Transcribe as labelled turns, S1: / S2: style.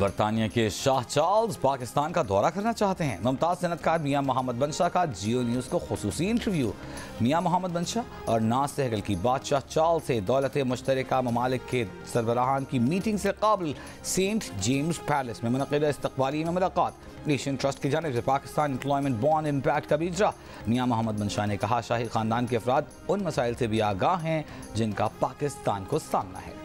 S1: बरतानिया के शाह चार्ल्स पाकिस्तान का दौरा करना चाहते हैं। मुमताज़ सनतकार मियाँ मोहम्मद बनशाह का, जियो न्यूज़ को खसूसी इंटरव्यू। मियाँ मोहम्मद बनशाह और नाज सहगल की बादशाह चार्ल्स से दौलत मुश्तरक ममालिक के सरबराहान की मीटिंग से कबल सेंट जेम्स पैलेस में मनद इस्तबाली में मुलाकात। एशियन ट्रस्ट की जानब से पाकिस्तान एम्प्लॉयमेंट बॉन्ड इम्पैक्ट का भी इजरा। मियाँ मोहम्मद बनशाह ने कहा, शाही खानदान के अफराद उन मसाइल से भी आगाह हैं जिनका पाकिस्तान को सामना है।